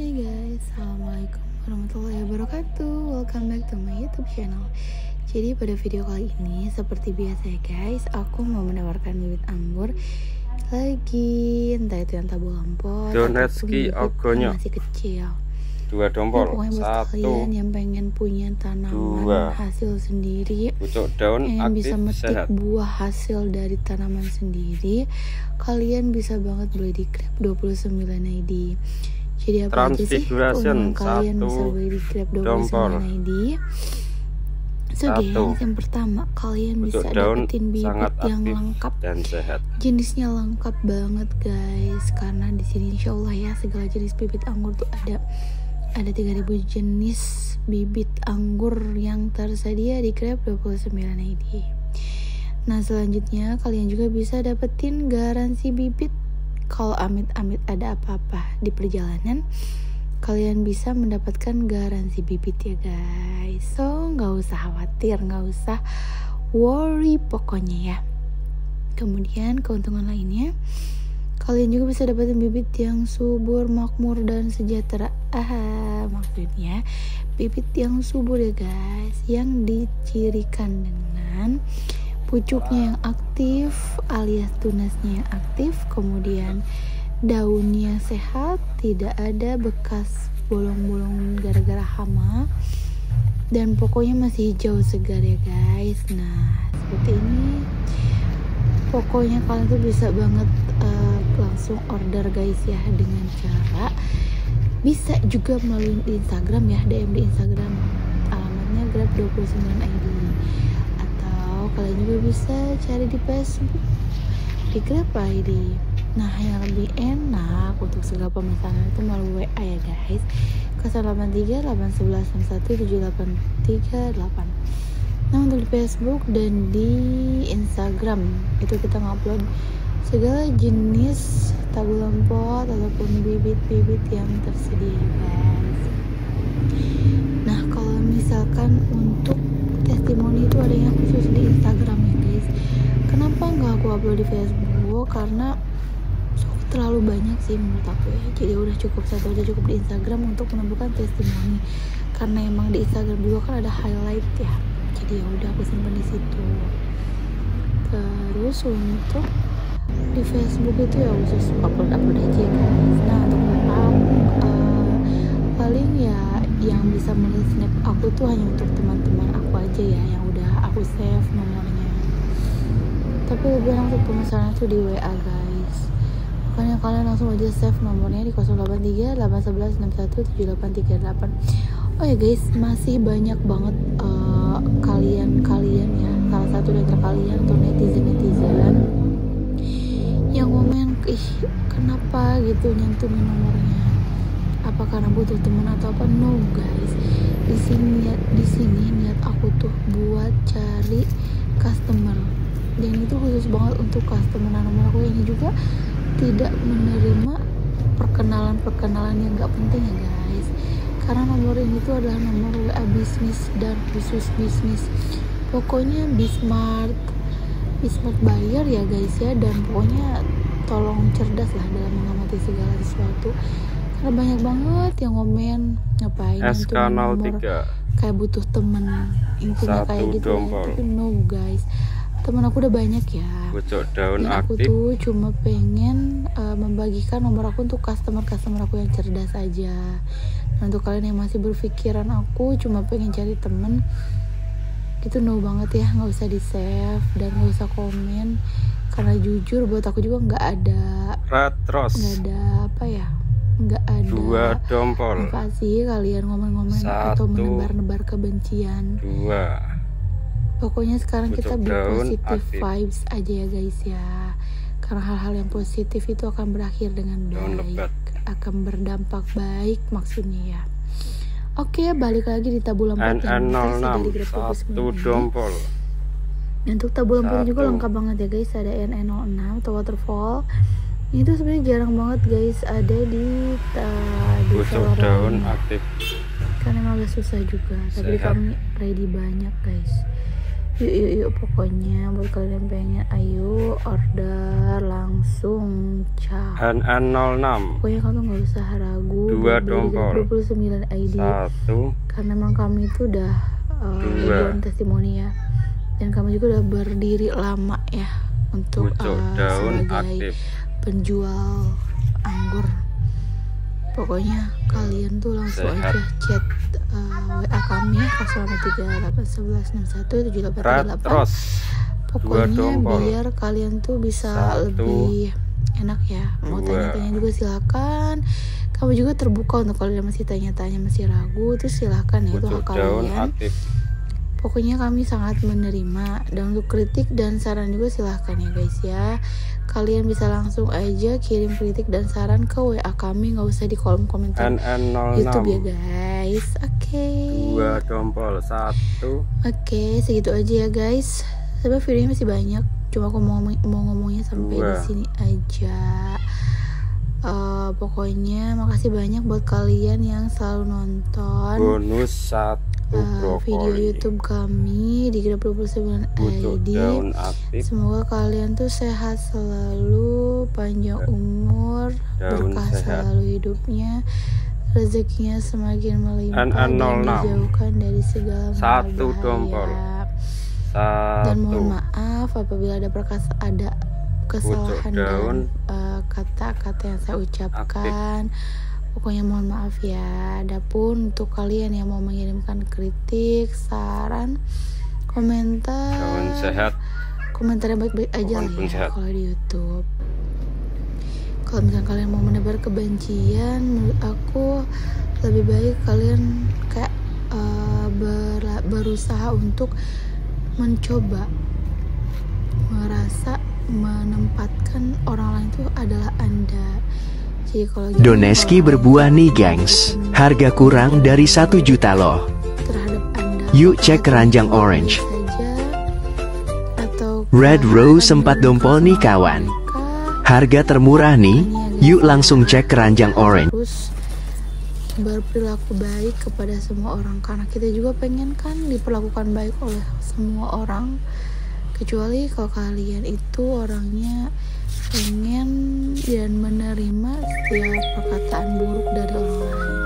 Hey guys, Assalamualaikum warahmatullahi wabarakatuh. Welcome back to my youtube channel. Jadi pada video kali ini Seperti biasa ya guys Aku mau menawarkan bibit anggur. Lagi Entah itu yang tabu lampau Donetski Ogonyo Masih kecil. Dua dompol. Satu. kalian yang pengen punya tanaman Dua. hasil sendiri Pucuk daun yang aktif bisa metik sehat. buah hasil dari tanaman sendiri kalian bisa banget beli di Grab 29 ID jadi apa aja sih? Keuntungan kalian satu bisa beli di Grab 29 dompor. ID So Satu. guys, yang pertama kalian Pucuk bisa dapetin bibit yang lengkap. dan sehat. Jenisnya lengkap banget guys. Karena di sini insya Allah ya segala jenis bibit anggur tuh ada. Ada 3000 jenis bibit anggur yang tersedia di Grab 29 ID nah selanjutnya kalian juga bisa dapetin garansi bibit kalau amit-amit ada apa-apa di perjalanan kalian bisa mendapatkan garansi bibit ya guys. So nggak usah khawatir nggak usah worry pokoknya ya. Kemudian keuntungan lainnya Kalian juga bisa dapetin bibit yang subur, makmur, dan sejahtera. Ah, maksudnya bibit yang subur ya guys. Yang dicirikan dengan pucuknya yang aktif alias tunasnya yang aktif Kemudian daunnya sehat, tidak ada bekas bolong-bolong gara-gara hama dan pokoknya masih hijau segar ya guys. Nah seperti ini. Pokoknya kalian tuh bisa banget eh, langsung order guys ya dengan cara bisa juga melalui Instagram ya DM di Instagram. Alamatnya grab 29 ID kalian juga bisa cari di Facebook. Di Grab ID nah yang lebih enak untuk segala pemesanan itu melalui WA ya guys. Ke 83 811 61 7838 Nah untuk di Facebook dan di Instagram itu kita ngupload segala jenis tabung pot ataupun bibit-bibit yang tersedia guys. Nah kalau misalkan untuk testimoni itu ada yang khusus di Instagram ya guys. Kenapa nggak aku upload di Facebook? Karena terlalu banyak sih menurut aku ya. Jadi udah cukup satu aja cukup di Instagram untuk menemukan testimoni. Karena emang di Instagram juga kan ada highlight ya jadi ya udah aku simpan di situ terus untuk di Facebook itu ya khusus upload upload aja guys nah untuk uh, paling ya yang bisa melihat snap aku tuh hanya untuk teman-teman aku aja ya yang udah aku save nomornya. Tapi lebih untuk pemesanan tuh di WA guys. Makanya kalian langsung aja save nomornya di 083 811 61 7838 Oh ya guys, masih banyak banget uh, kalian-kalian ya, salah satu dari kalian tuh netizen-netizen yang komen, ih kenapa gitu nyantumin nomornya? Apa karena butuh teman atau apa? No guys, di sini niat di sini niat aku tuh buat cari customer. Dan itu khusus banget untuk customer. Nah nomor aku ini juga tidak menerima perkenalan-perkenalan yang gak penting ya guys. Karena nomor ini tuh adalah nomor WA bisnis dan khusus bisnis. Pokoknya Bismart Bismart bayar ya guys ya. Dan pokoknya tolong cerdas lah dalam mengamati segala sesuatu. Karena banyak banget yang ngomen ngapain SK nyentuhin nomor 03 kayak butuh temen intinya Satu kayak gitu ya. dompol. tapi no guys temen aku udah banyak ya daun dan aku aktif tuh cuma pengen uh, membagikan nomor aku untuk customer-customer aku yang cerdas aja. Nah, untuk kalian yang masih berpikiran aku cuma pengen cari temen, itu no banget ya, nggak usah di save dan nggak usah komen. Karena jujur buat aku juga nggak ada, Ratros nggak ada apa ya, nggak ada Dua dompol apa sih kalian ngomong-ngomong atau menebar-nebar kebencian. Dua Pokoknya sekarang kita Pucuk daun berpositif aktif. vibes aja ya guys ya. Karena hal-hal yang positif itu akan berakhir dengan baik, akan berdampak baik maksudnya ya. Oke, balik lagi di tabu lampu yang dari NN06 Grab Fokus Satu dompol Untuk tabu lampunya juga lengkap banget ya guys. Ada NN06 atau waterfall. Itu sebenarnya jarang banget guys ada di ta- di daun aktif. Kan emang agak susah juga tapi Sehat. kami ready banyak guys. Yuk yuk yuk pokoknya buat kalian pengen ayo order langsung cah. NN06 pokoknya kamu nggak usah ragu Dua dompol. 29 ID satu. Karena memang kami itu udah uh, Dua. testimoni ya. Dan kami juga udah berdiri lama ya untuk uh, daun sebagai aktif penjual anggur. Pokoknya kalian tuh langsung Sehat. aja chat uh, WA kami 083811617838 red rose pokoknya biar kalian tuh bisa Satu. lebih enak ya. Mau tanya-tanya juga silakan. Kamu juga terbuka untuk kalau masih tanya-tanya masih ragu tuh silakan ya itu hak kalian. aktif Pokoknya kami sangat menerima dan untuk kritik dan saran juga silahkan ya guys ya. Kalian bisa langsung aja kirim kritik dan saran ke WA kami nggak usah di kolom komentar YouTube ya NN06 guys. Oke. dua dompol satu Oke, segitu aja ya guys. Sebenarnya videonya masih banyak. Cuma aku mau ngomong- mau ngomongnya sampai di sini aja. Eh, pokoknya makasih banyak buat kalian yang selalu nonton. bonus satu Uh, video YouTube kami di Grab 29 pucuk ID. daun aktif Semoga kalian tuh sehat selalu, panjang umur, Daun berkah sehat. selalu hidupnya, rezekinya semakin melimpah dan NN06. dijauhkan dari segala Satu dompol. Dan mohon maaf apabila ada perkas ada kesalahan daun. dan uh, kata-kata yang saya ucapkan. Pokoknya mohon maaf ya. Adapun untuk kalian yang mau mengirimkan kritik, saran, komentar, daun sehat komentar yang baik-baik aja lah ya sehat. kalau di YouTube. Kalau misalnya kalian mau menebar kebencian, menurut aku lebih baik kalian kayak uh, ber- berusaha untuk mencoba merasa menempatkan orang lain itu adalah anda. Gitu, Doneski berbuah kalian nih gengs. Harga kurang dari 1 juta loh. Yuk cek keranjang orange. Red Rose sempat dompol nih kawan. Harga termurah nih. Yuk langsung cek keranjang orange. Terus berperilaku baik kepada semua orang. Karena kita juga pengen kan diperlakukan baik oleh semua orang. Kecuali kalau kalian itu orangnya pengen dan menerima setiap perkataan buruk dari orang lain.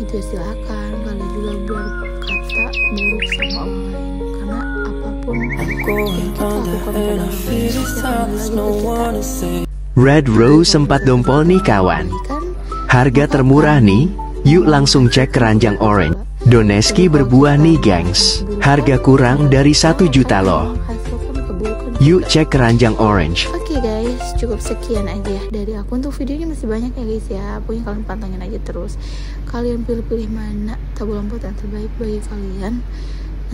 Itu ya silakan kalian juga berkata buruk sama orang lain. Karena apa pun yang kita lakukan pada orang lain kita Red Rose sempat dompol nih kawan. kan Harga termurah nih. Yuk langsung cek keranjang orange. Doneski berbuah nih gengs. Harga kurang dari 1 juta loh. Yuk cek keranjang orange. Oke guys, cukup sekian aja dari aku untuk videonya masih banyak ya guys ya. Pokoknya kalian pantengin aja terus. Kalian pilih-pilih mana tabung lampu yang terbaik bagi kalian.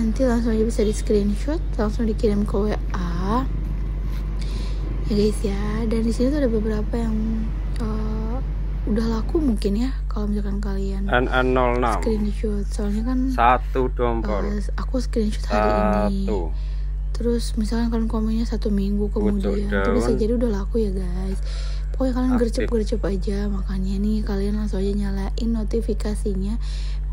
Nanti langsung aja bisa di screenshot, langsung dikirim ke WA. Ya guys ya, dan di sini tuh ada beberapa yang eh, udah laku mungkin ya kalau misalkan kalian NN06 screenshot. Soalnya kan satu dompol eh, aku screenshot hari ini satu terus misalkan kalian komennya satu minggu kemudian itu bisa jadi udah laku ya guys. Pokoknya kalian gercep-gercep aja makanya nih kalian langsung aja nyalain notifikasinya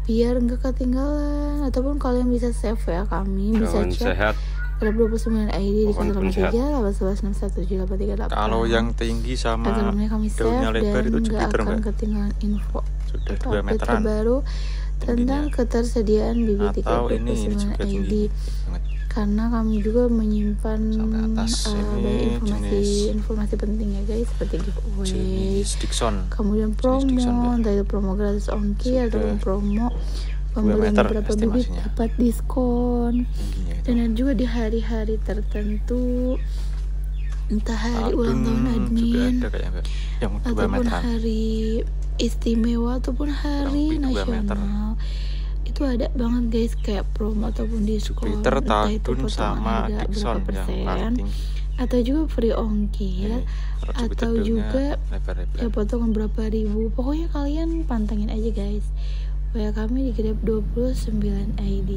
biar nggak ketinggalan. Ataupun kalian bisa save ya kami bisa daun cek sehat. Grab 29 ID di Pohon pun 083811617838 Kalau yang tinggi sama kami save daunnya lebar dan itu nggak Jupiter akan mbak ketinggalan info Sudah atau 2 update meteran. terbaru tentang tingginya. ketersediaan bibit tiket Atau ini, ini 29 juga ID tinggi banget. Karena kami juga menyimpan atas. uh, banyak informasi jenis- informasi penting ya guys seperti giveaway. Kemudian promo entah itu promo gratis ongkir ataupun promo pembelian beberapa bibit dapat diskon. Dan juga di hari-hari tertentu entah hari ulang tahun admin ada kayaknya mbak. Yang 2 ataupun meteran. hari istimewa ataupun hari dua meter. Itu ada banget guys kayak promo ataupun diskon. Jupiter, entah itu sama harga Dixon berapa persen atau juga free ongkir Ini, Jupiter atau juga ya potongan berapa ribu. Pokoknya kalian pantengin aja guys. WA kami di Grab 29 ID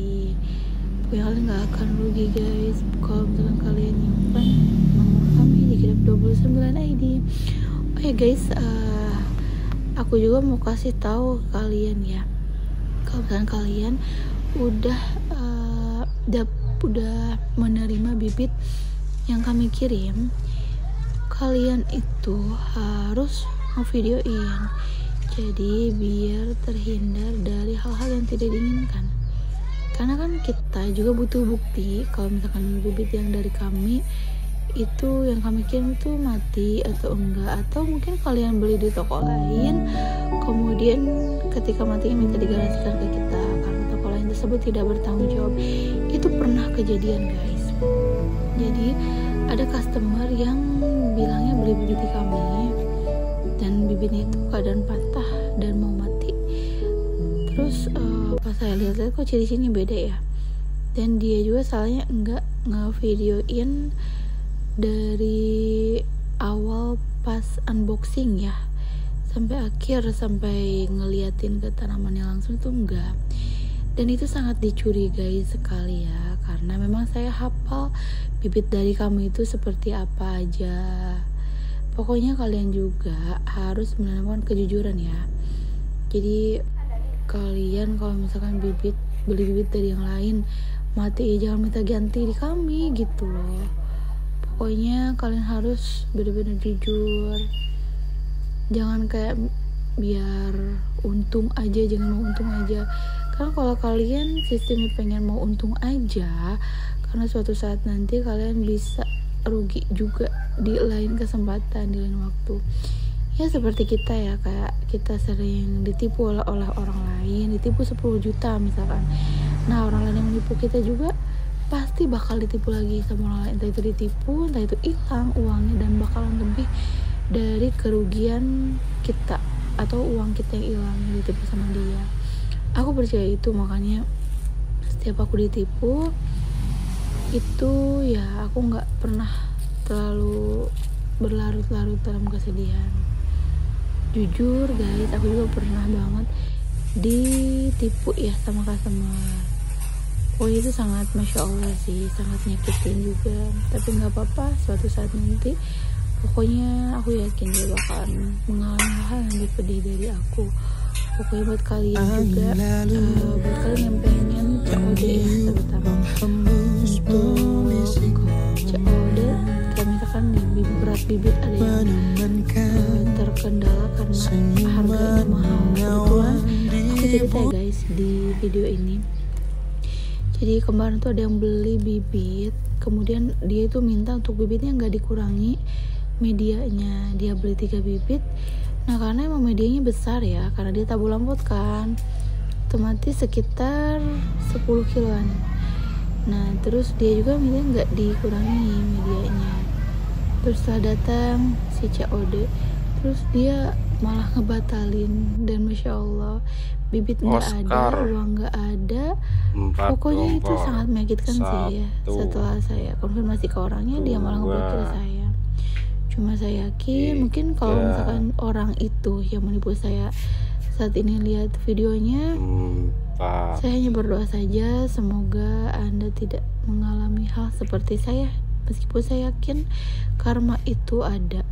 pokoknya kalian gak akan rugi guys. Kalau misalkan kalian nyimpan nomor kami di Grab 29 ID oh ya guys eh, aku juga mau kasih tahu kalian ya kalau misalkan kalian udah eh, dap- udah menerima bibit yang kami kirim. Kalian itu harus ngevideoin. Jadi biar terhindar dari hal-hal yang tidak diinginkan. Karena kan kita juga butuh bukti kalau misalkan bibit yang dari kami itu yang kami kirim itu mati atau enggak. Atau mungkin kalian beli di toko lain kemudian ketika matinya minta digaransikan ke kita karena toko lain tersebut tidak bertanggung jawab. Itu pernah kejadian guys. Jadi ada customer yang bilangnya beli bibit kami dan bibitnya itu keadaan patah dan mau mati. Terus uh, pas saya lihat-lihat kok ciri-cirinya beda ya. Dan dia juga salahnya enggak ngevideoin dari awal pas unboxing ya sampai akhir sampai ngeliatin ke tanamannya langsung itu enggak. Dan itu sangat dicurigai sekali ya karena memang saya hafal bibit dari kamu itu seperti apa aja. Pokoknya kalian juga harus menanamkan kejujuran ya. Jadi kalian kalau misalkan bibit beli bibit dari yang lain mati jangan minta ganti di kami gitu loh. Pokoknya kalian harus benar-benar jujur jangan kayak biar untung aja jangan mau untung aja. Karena kalau kalian sistemnya pengen mau untung aja karena suatu saat nanti kalian bisa rugi juga di lain kesempatan di lain waktu. Ya seperti kita ya kayak kita sering ditipu oleh, oleh orang lain ditipu 10 juta misalkan. Nah orang lain yang menipu kita juga pasti bakal ditipu lagi sama orang lain. Entah itu ditipu entah itu hilang uangnya dan bakalan lebih dari kerugian kita atau uang kita yang hilang ditipu sama dia. Aku percaya itu makanya setiap aku ditipu itu ya aku nggak pernah terlalu berlarut-larut dalam kesedihan. Jujur guys aku juga pernah banget ditipu ya sama customer. Oh itu sangat masya allah sih sangat nyakitin juga. Tapi nggak apa-apa suatu saat nanti pokoknya aku yakin dia bakalan mengalami hal yang lebih pedih dari aku. Pokoknya buat kalian juga uh, buat kalian yang pengen COD ya terutama untuk COD kayak misalkan nih berat bibit ada yang uh, terkendala karena harganya mahal. Kebetulan aku cerita ya guys di video ini. Jadi kemarin tuh ada yang beli bibit kemudian dia itu minta untuk bibitnya nggak dikurangi medianya dia beli tiga bibit. Nah karena emang medianya besar ya karena dia tabu lampot kan otomatis sekitar 10 kiloan. Nah terus dia juga minta nggak dikurangi medianya. Terus setelah datang si COD terus dia malah ngebatalin. Dan masya Allah bibit nggak ada uang nggak ada. Empat pokoknya itu sangat menyakitkan sih ya setelah saya konfirmasi ke orangnya dia malah Dua. ngeblokir saya cuma saya yakin Tiga. mungkin kalau misalkan orang itu yang menipu saya saat ini lihat videonya Empat. saya hanya berdoa saja semoga anda tidak mengalami hal seperti saya. Meskipun saya yakin karma itu ada.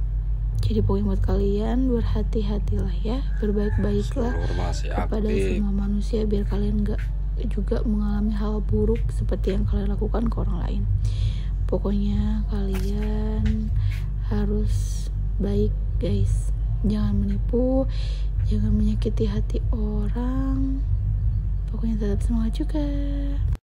Jadi pokoknya buat kalian berhati-hatilah ya berbaik-baiklah kepada semua manusia biar kalian nggak juga mengalami hal buruk seperti yang kalian lakukan ke orang lain. Pokoknya kalian harus baik guys. Jangan menipu jangan menyakiti hati orang. Pokoknya tetap semangat juga